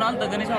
घेऊन आलता गणेश